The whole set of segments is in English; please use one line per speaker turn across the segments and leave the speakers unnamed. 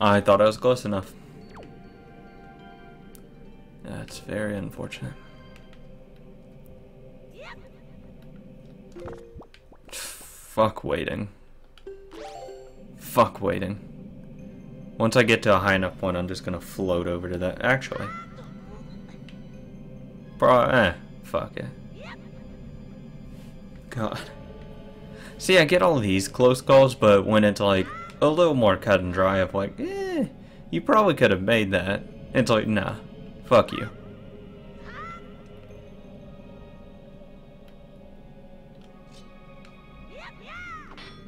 I thought I was close enough. That's very unfortunate. Fuck waiting. Fuck waiting. Once I get to a high enough point, I'm just gonna float over to that. Actually. Bro, eh. Fuck it. God. See, I get all these close calls, but when it's like a little more cut and dry, I'm like, eh, you probably could have made that. It's like, nah, fuck you.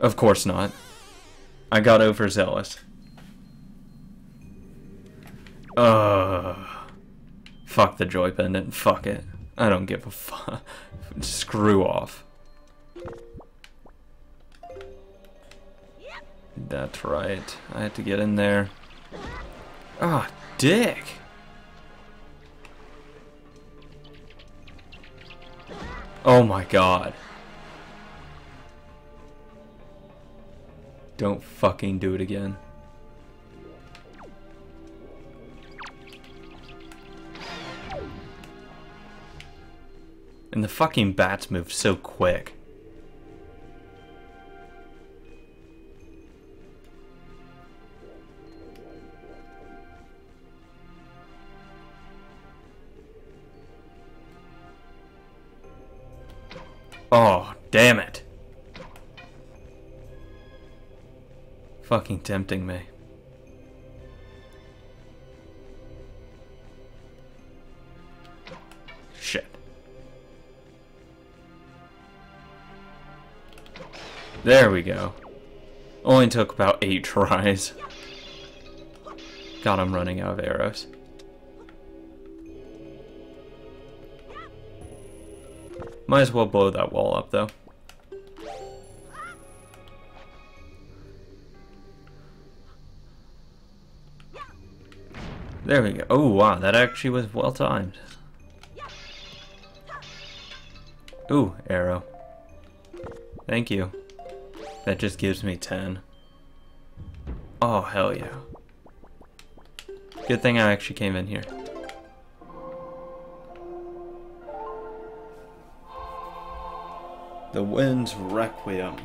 Of course not. I got overzealous. Uh, fuck the joy pendant. Fuck it. I don't give a fuck. Screw off. That's right. I had to get in there. Ah, oh, dick. Oh my god. Don't fucking do it again. And the fucking bats move so quick. Damn it. Fucking tempting me. Shit. There we go. Only took about eight tries. God, I'm running out of arrows. Might as well blow that wall up, though. There we go. Oh, wow, that actually was well timed. Ooh, arrow. Thank you. That just gives me 10. Oh, hell yeah. Good thing I actually came in here. The Wind's Requiem.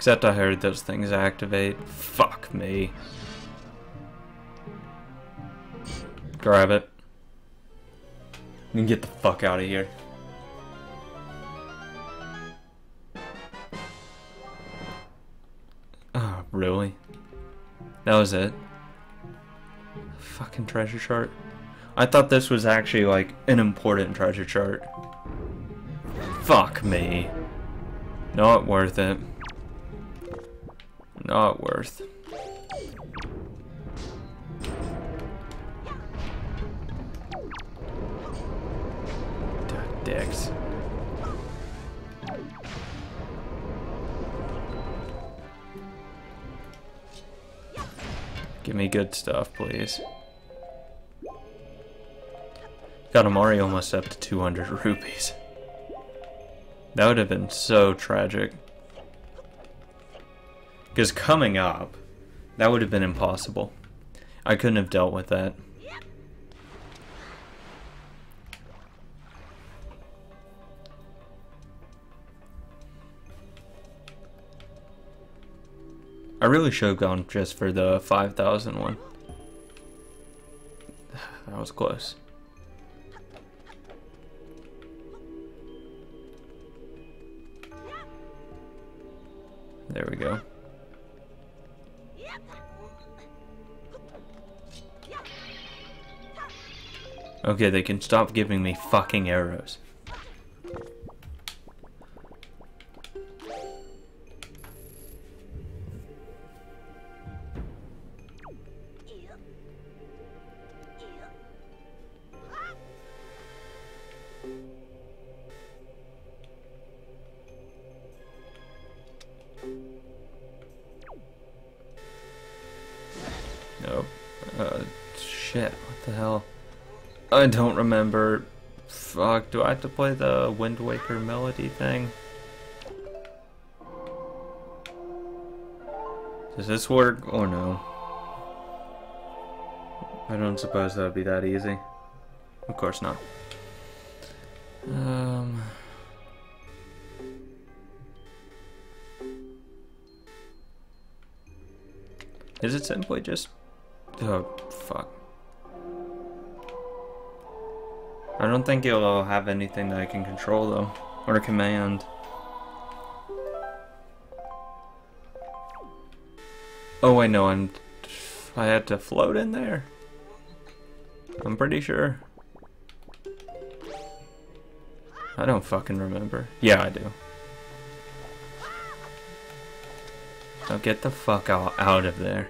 Except I heard those things activate. Fuck me. Grab it. And get the fuck out of here. Oh, really? That was it? Fucking treasure chart. I thought this was actually like an important treasure chart. Fuck me. Not worth it. Not worth. Dicks. Give me good stuff, please. Got Amari almost up to 200 rupees. That would have been so tragic. Because coming up, that would have been impossible. I couldn't have dealt with that. I really should have gone just for the 5,000 one. That was close. There we go. Okay, they can stop giving me fucking arrows. I don't remember. Fuck, do I have to play the Wind Waker melody thing? Does this work or no? I don't suppose that would be that easy. Of course not. Um... Is it simply just... Oh, fuck. I don't think it'll have anything that I can control, though. Or command. Oh, wait, no, I'm... I had to float in there? I'm pretty sure. I don't fucking remember. Yeah, I do. Now get the fuck out, out of there.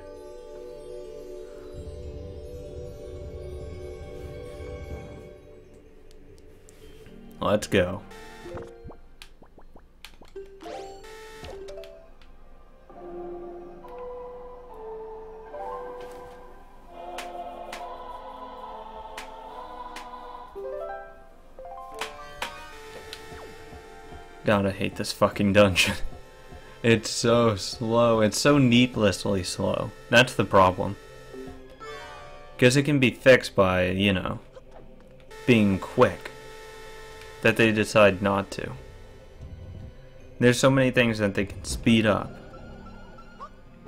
Let's go. God, I hate this fucking dungeon. It's so slow. It's so needlessly slow. That's the problem. Because it can be fixed by, you know, being quick. That they decide not to. There's so many things that they can speed up.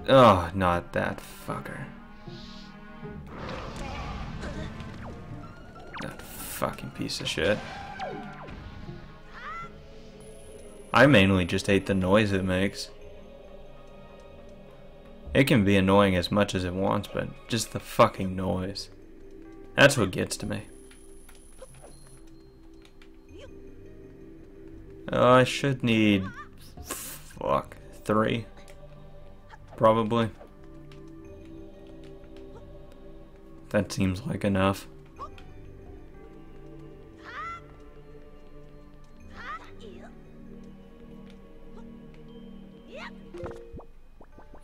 Oh, not that fucker. That fucking piece of shit. I mainly just hate the noise it makes. It can be annoying as much as it wants, but just the fucking noise. That's what gets to me. Oh, I should need... Fuck. Three. Probably. That seems like enough.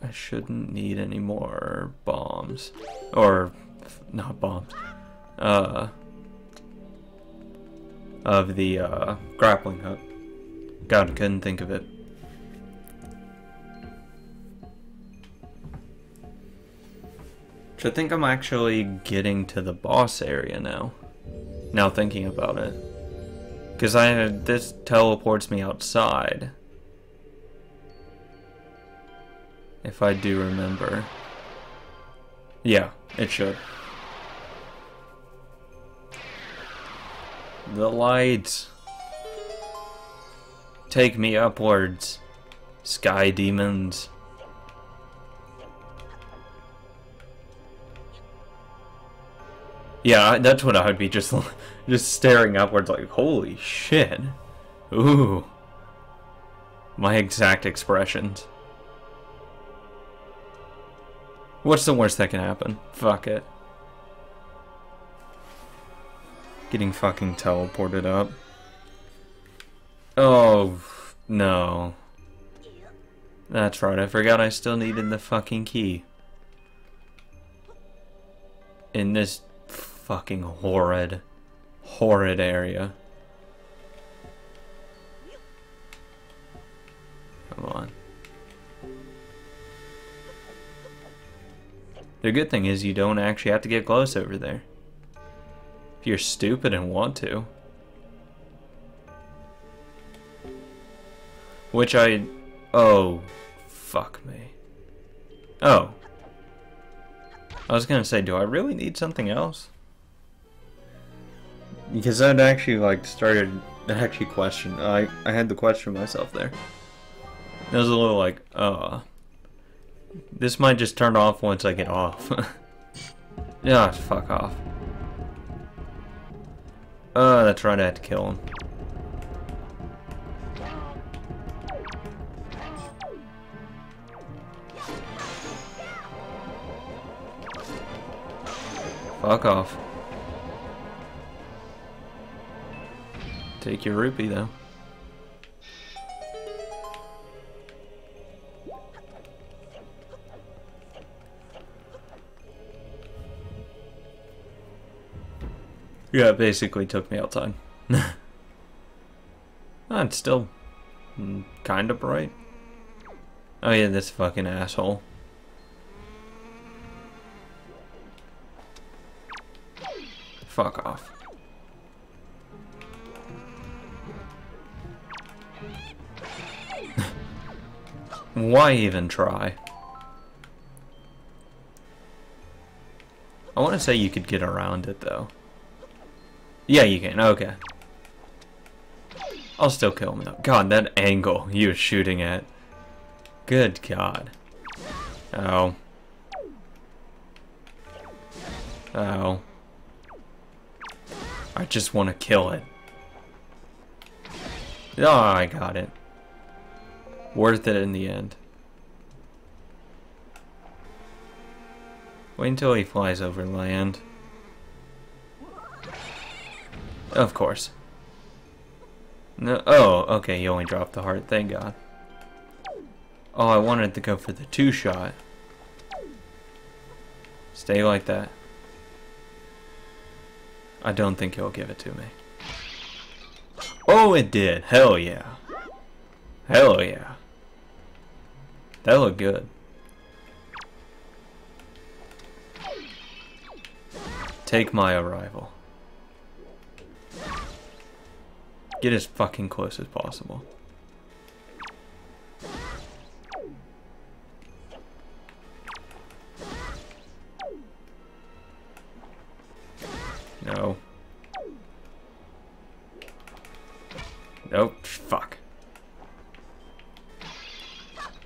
I shouldn't need any more bombs. Or, not bombs. Uh, of the uh, grappling hook. God, couldn't think of it. So I think I'm actually getting to the boss area now. Now thinking about it. Because I this teleports me outside. If I do remember. Yeah, it should. The lights. Take me upwards. Sky demons. Yeah, that's what I would be just just staring upwards like, holy shit. Ooh. My exact expressions. What's the worst that can happen? Fuck it. Getting fucking teleported up. Oh, no. That's right, I forgot I still needed the fucking key. In this fucking horrid, horrid area. Come on. The good thing is you don't actually have to get close over there. If you're stupid and want to. Which I... Oh. Fuck me. Oh. I was gonna say, do I really need something else? Because that actually, like, started... That actually question. I, I had the question myself there. It was a little like, uh... This might just turn off once I get off. yeah, fuck off. Oh, that's right, I had to kill him. Fuck off. Take your rupee, though. Yeah, it basically took me outside. oh, it's still mm, kind of bright. Oh yeah, this fucking asshole. Fuck off. Why even try? I want to say you could get around it, though. Yeah, you can. Okay. I'll still kill him, though. God, that angle he was shooting at. Good God. Oh. Oh. I just want to kill it. Oh, I got it. Worth it in the end. Wait until he flies over land. Of course. No, oh, okay, you only dropped the heart, thank god. Oh, I wanted to go for the two shot. Stay like that. I don't think he'll give it to me. Oh, it did. Hell yeah. Hell yeah. That looked good. Take my arrival. Get as fucking close as possible. Nope. Fuck.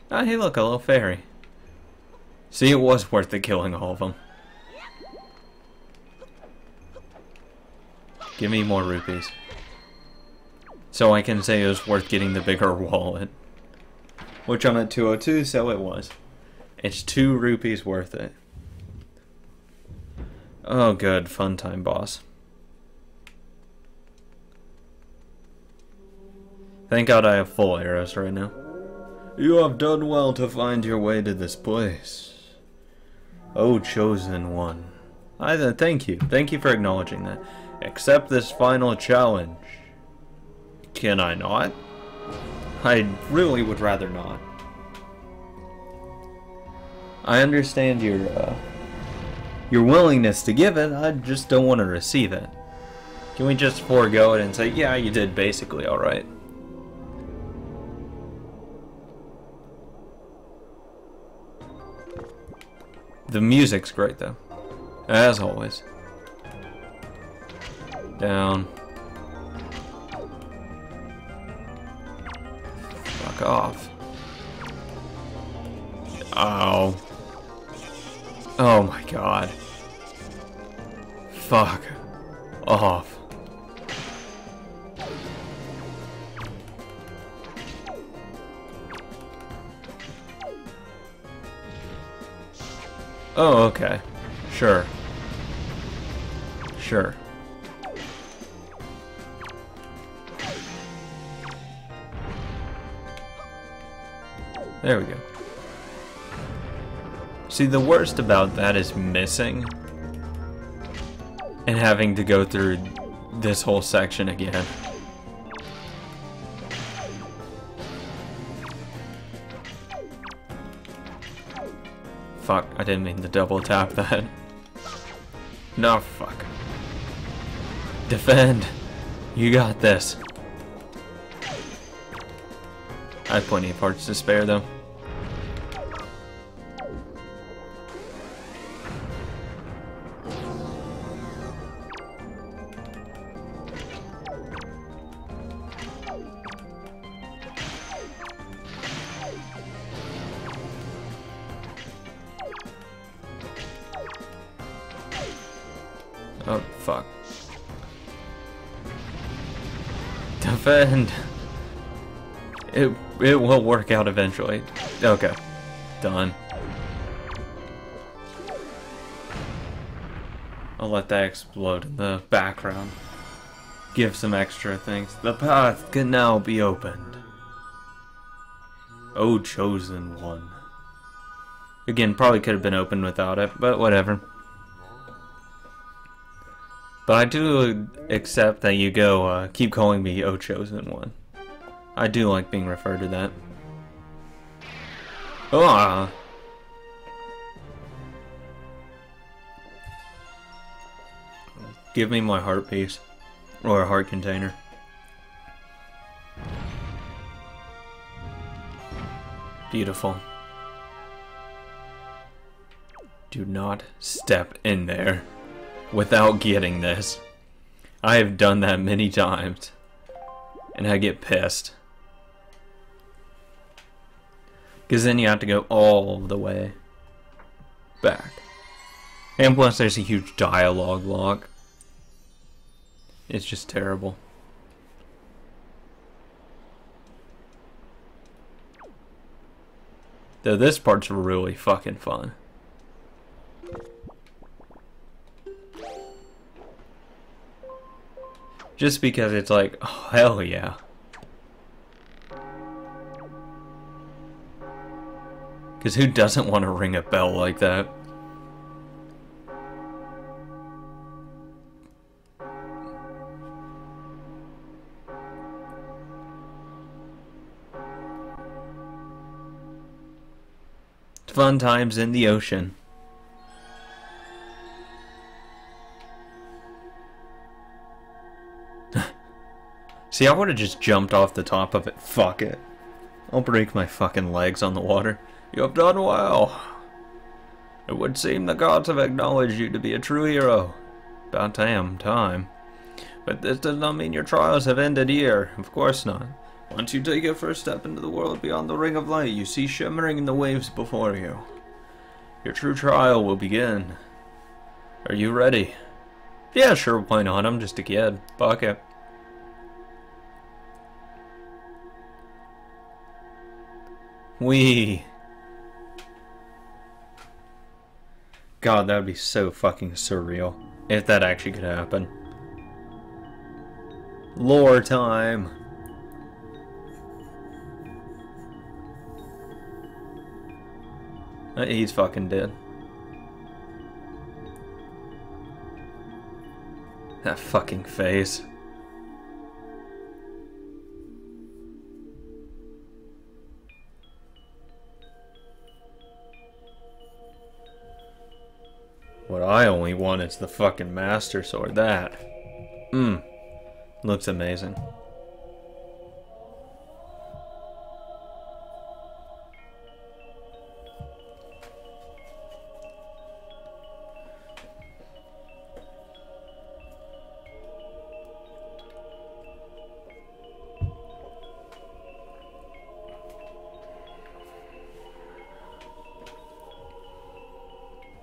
Ah, hey look, a little fairy. See, it was worth it killing all of them. Give me more rupees. So I can say it was worth getting the bigger wallet. Which I'm at 202, so it was. It's two rupees worth it. Oh good, fun time boss. Thank god I have full arrows right now. You have done well to find your way to this place. Oh, chosen one. I thank you. Thank you for acknowledging that. Accept this final challenge. Can I not? I really would rather not. I understand your uh, your willingness to give it, I just don't want to receive it. Can we just forego it and say, yeah, you did basically alright? The music's great though. As always. Down. Fuck off. Oh. Oh my god. Fuck. Off. Oh, okay. Sure. Sure. There we go. See, the worst about that is missing and having to go through this whole section again. Fuck, I didn't mean to double tap that. No, fuck. Defend. You got this. I have plenty of parts to spare, though. Defend! It, it will work out eventually. Okay. Done. I'll let that explode in the background. Give some extra things. The path can now be opened. Oh, chosen one. Again, probably could have been opened without it, but whatever. But I do accept that you go, uh, keep calling me O Chosen One. I do like being referred to that. Ah. Give me my heart piece. Or a heart container. Beautiful. Do not step in there without getting this. I have done that many times. And I get pissed. Because then you have to go all the way back. And plus there's a huge dialogue log. It's just terrible. Though this part's really fucking fun. Just because it's like, oh, hell yeah. Because who doesn't want to ring a bell like that? Fun times in the ocean. See, I would have just jumped off the top of it. Fuck it. I'll break my fucking legs on the water. You have done well. It would seem the gods have acknowledged you to be a true hero. About damn time. But this does not mean your trials have ended here. Of course not. Once you take your first step into the world beyond the ring of light, you see shimmering in the waves before you. Your true trial will begin. Are you ready? Yeah, sure, why not? I'm just a kid. Fuck it. We. God, that would be so fucking surreal. If that actually could happen. Lore time. Uh, he's fucking dead. That fucking face. I only want is the fucking Master Sword. That. Mmm. Looks amazing.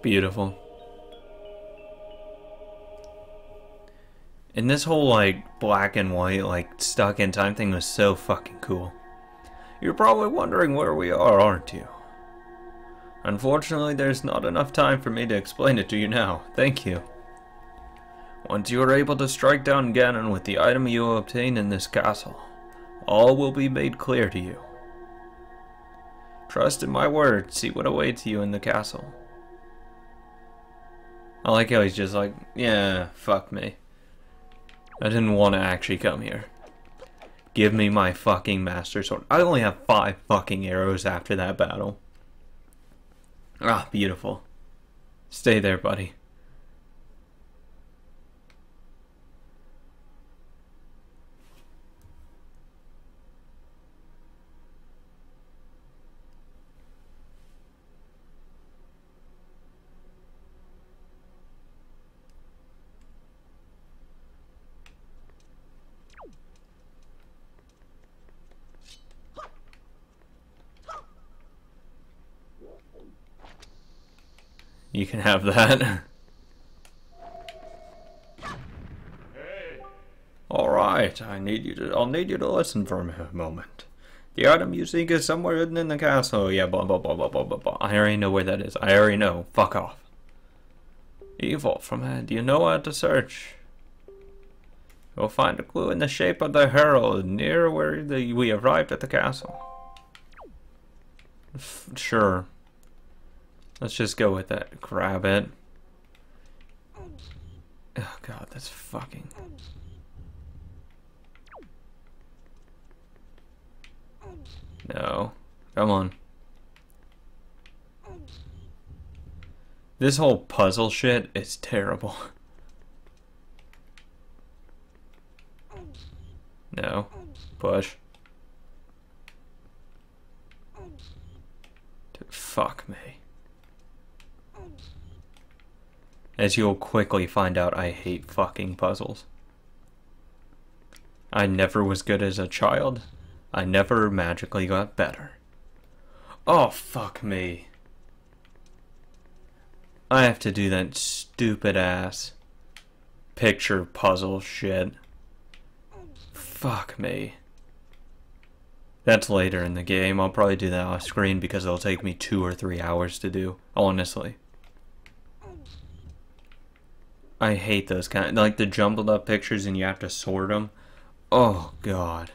Beautiful. And this whole like black and white like stuck in time thing was so fucking cool. You're probably wondering where we are, aren't you? Unfortunately, there's not enough time for me to explain it to you now. Thank you. Once you are able to strike down Ganon with the item you obtain in this castle, all will be made clear to you. Trust in my word, see what awaits you in the castle. I like how he's just like, yeah, fuck me. I didn't want to actually come here. Give me my fucking Master Sword. I only have five fucking arrows after that battle. Ah, beautiful. Stay there, buddy. You can have that. Alright, I need you to I'll need you to listen for a moment. The item you seek is somewhere hidden in the castle. Yeah, blah blah blah blah blah blah blah. I already know where that is. I already know. Fuck off. Evil from Do You know how to search. You'll find a clue in the shape of the herald near where the, we arrived at the castle. F sure. Let's just go with that. Grab it. Oh god, that's fucking... No. Come on. This whole puzzle shit is terrible. No. Push. Fuck me. As you'll quickly find out, I hate fucking puzzles. I never was good as a child. I never magically got better. Oh, fuck me. I have to do that stupid ass picture puzzle shit. Fuck me. That's later in the game. I'll probably do that off screen because it'll take me two or three hours to do, honestly. I hate those kind like the jumbled up pictures and you have to sort them. Oh god.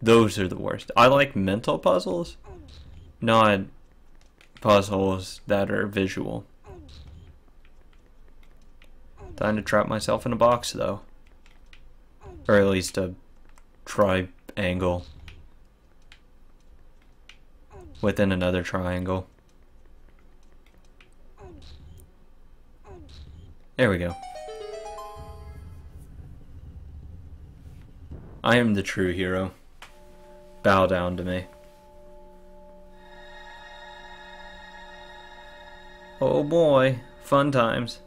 Those are the worst. I like mental puzzles, not puzzles that are visual. Time to trap myself in a box though. Or at least a triangle within another triangle. There we go. I am the true hero. Bow down to me. Oh boy, fun times.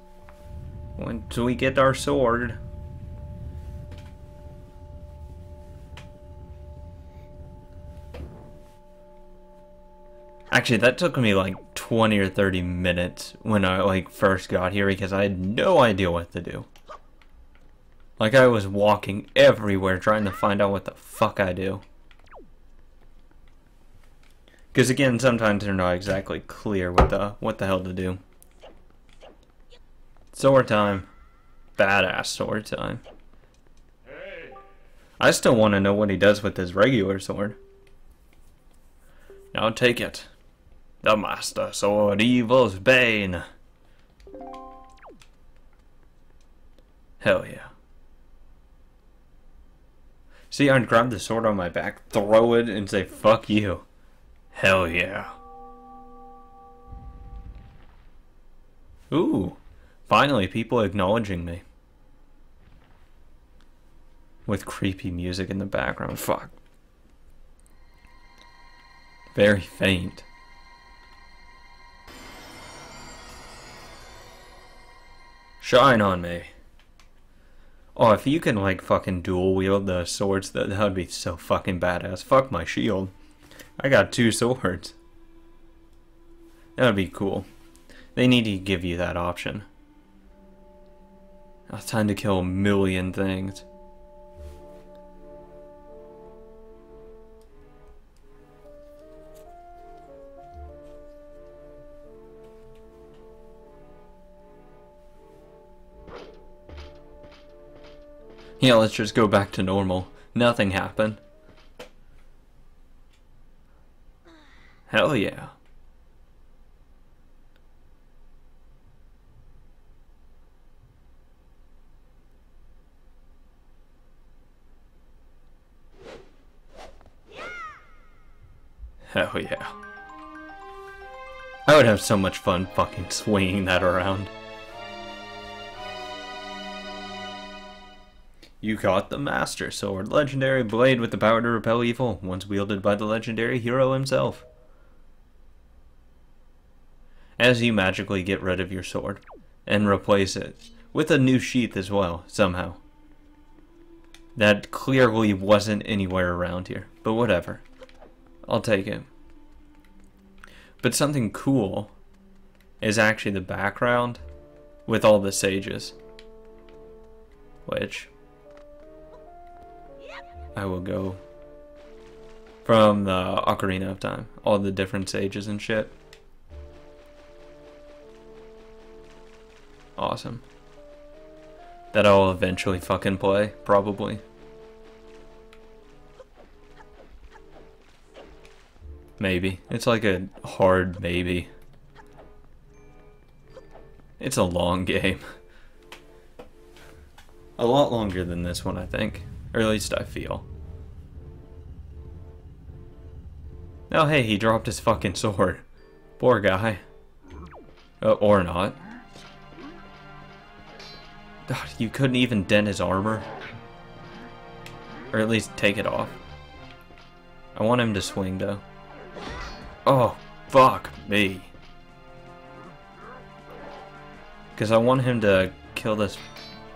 Once we get our sword. Actually, that took me like 20 or 30 minutes when I like first got here because I had no idea what to do. Like I was walking everywhere trying to find out what the fuck I do. Because again, sometimes they're not exactly clear what the what the hell to do. Sword time. Badass sword time. I still want to know what he does with his regular sword. Now take it. The Master Sword, Evil's Bane. Hell yeah. See, I'd grab the sword on my back, throw it, and say, fuck you. Hell yeah. Ooh. Finally, people acknowledging me. With creepy music in the background. Fuck. Very faint. Shine on me. Oh, if you can, like, fucking dual wield the swords, that, that would be so fucking badass. Fuck my shield. I got two swords. That would be cool. They need to give you that option. It's time to kill a million things. Yeah, let's just go back to normal. Nothing happened. Hell yeah. Hell yeah. I would have so much fun fucking swinging that around. You got the Master Sword, legendary blade with the power to repel evil, once wielded by the legendary hero himself. As you magically get rid of your sword, and replace it with a new sheath as well, somehow. That clearly wasn't anywhere around here, but whatever. I'll take it. But something cool is actually the background with all the sages. Which I will go from the Ocarina of Time. All the different sages and shit. Awesome. That I'll eventually fucking play, probably. Maybe. It's like a hard maybe. It's a long game. A lot longer than this one, I think. Or at least I feel. Oh hey, he dropped his fucking sword. Poor guy. Uh, or not. God, you couldn't even dent his armor? Or at least take it off. I want him to swing though. Oh, fuck me. Because I want him to kill this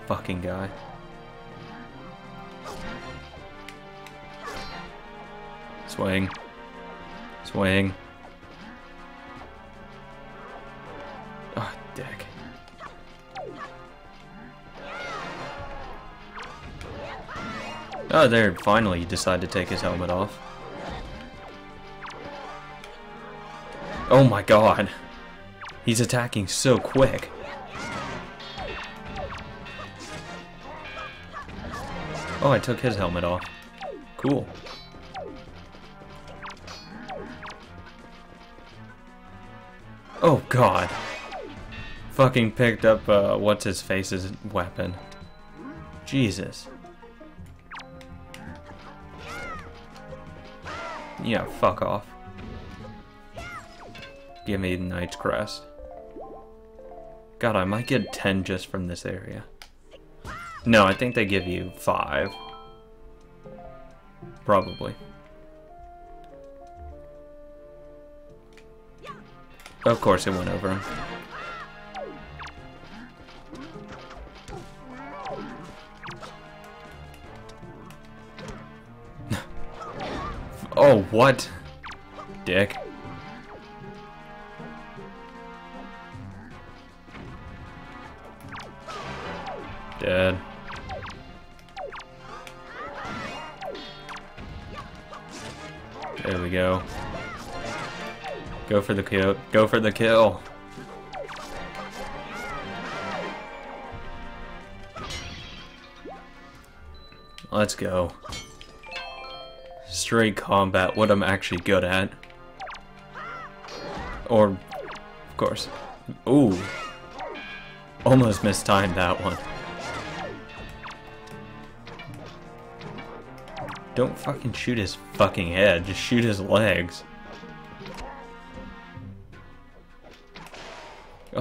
fucking guy. Swing. Swing. Oh, dick. Oh, there, finally he decided to take his helmet off. Oh my god. He's attacking so quick. Oh, I took his helmet off. Cool. Oh god. Fucking picked up, uh, what's his face's weapon. Jesus. Yeah, fuck off. Give me Knight's Crest. God, I might get 10 just from this area. No, I think they give you 5. Probably. Of course it went over oh, what? Dick. Dead. There we go. Go for the kill. Go for the kill. Let's go. Straight combat, what I'm actually good at. Or, of course. Ooh. Almost mistimed that one. Don't fucking shoot his fucking head, just shoot his legs.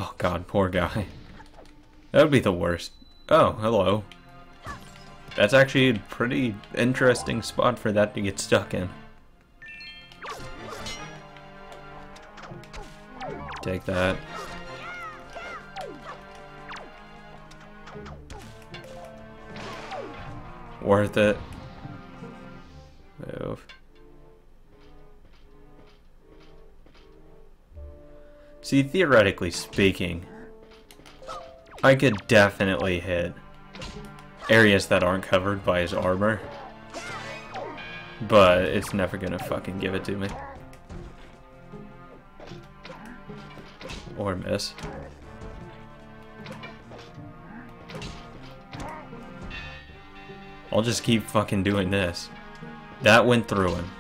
Oh god, poor guy. That would be the worst. Oh, hello. That's actually a pretty interesting spot for that to get stuck in. Take that. Worth it. Move. See, theoretically speaking, I could definitely hit areas that aren't covered by his armor. But it's never gonna fucking give it to me. Or miss. I'll just keep fucking doing this. That went through him.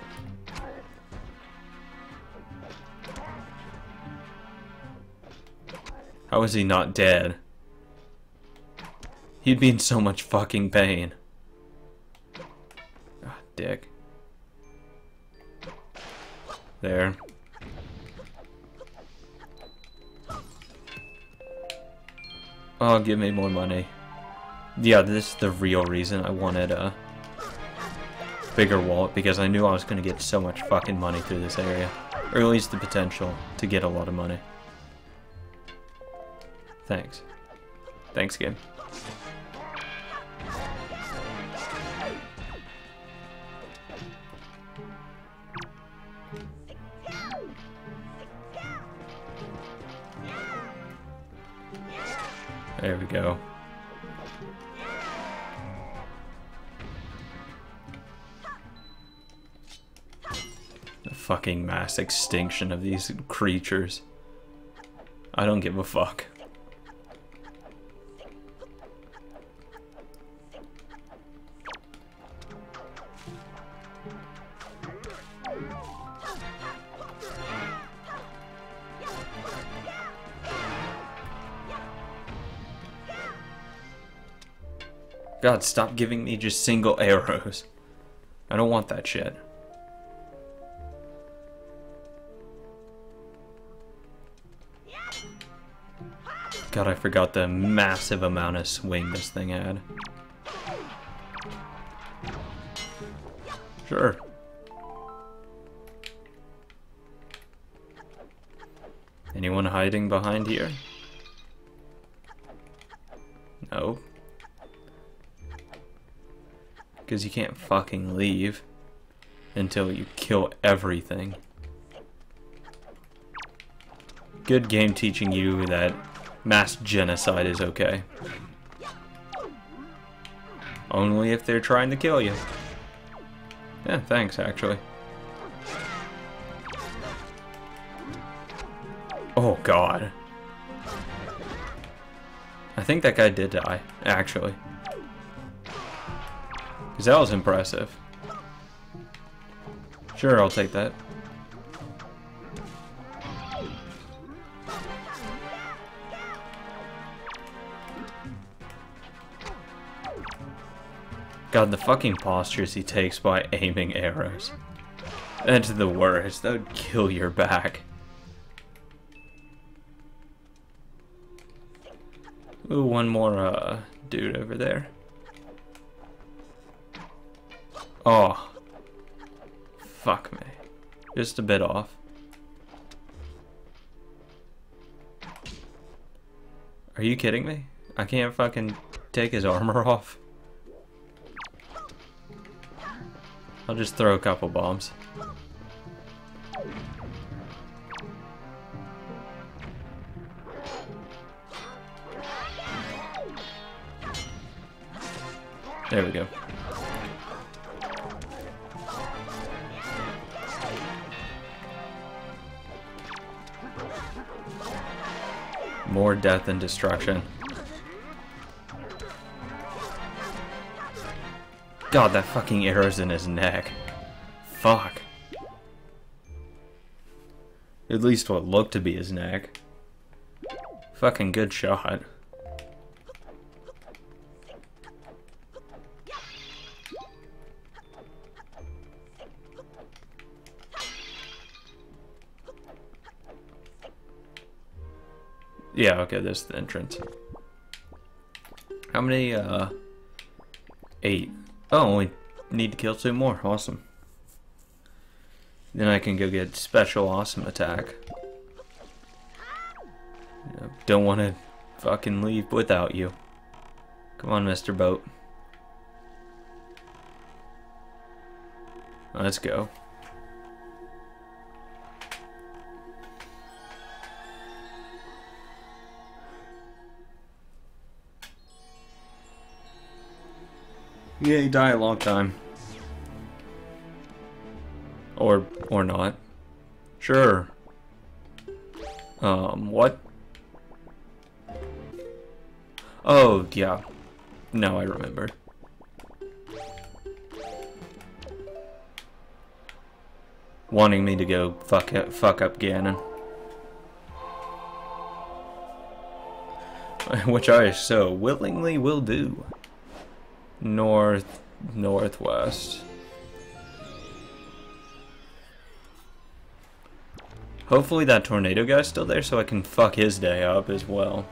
How is he not dead? He'd be in so much fucking pain. Ah, dick. There. Oh, give me more money. Yeah, this is the real reason I wanted a bigger wallet, because I knew I was going to get so much fucking money through this area. Or at least the potential to get a lot of money. Thanks. Thanks, game. There we go. The fucking mass extinction of these creatures. I don't give a fuck. God, stop giving me just single arrows. I don't want that shit. God, I forgot the massive amount of swing this thing had. Sure. Anyone hiding behind here? Because you can't fucking leave until you kill everything. Good game teaching you that mass genocide is okay. Only if they're trying to kill you. Yeah, thanks, actually. Oh, God. I think that guy did die, actually. Because that was impressive. Sure, I'll take that. God, the fucking postures he takes by aiming arrows. That's the worst. That would kill your back. Ooh, one more uh, dude over there. Oh. Fuck me. Just a bit off. Are you kidding me? I can't fucking take his armor off. I'll just throw a couple bombs. There we go. More death and destruction. God, that fucking arrow's in his neck. Fuck. At least what looked to be his neck. Fucking good shot. Okay, there's the entrance. How many, uh... Eight. Oh, only need to kill two more. Awesome. Then I can go get special awesome attack. Don't want to fucking leave without you. Come on, Mr. Boat. Let's go. Yeah, he died a long time. Or, or not. Sure. Um, what? Oh, yeah. Now I remember. Wanting me to go fuck up, fuck up Ganon. Which I so willingly will do north northwest. Hopefully that tornado guy's still there so I can fuck his day up as well.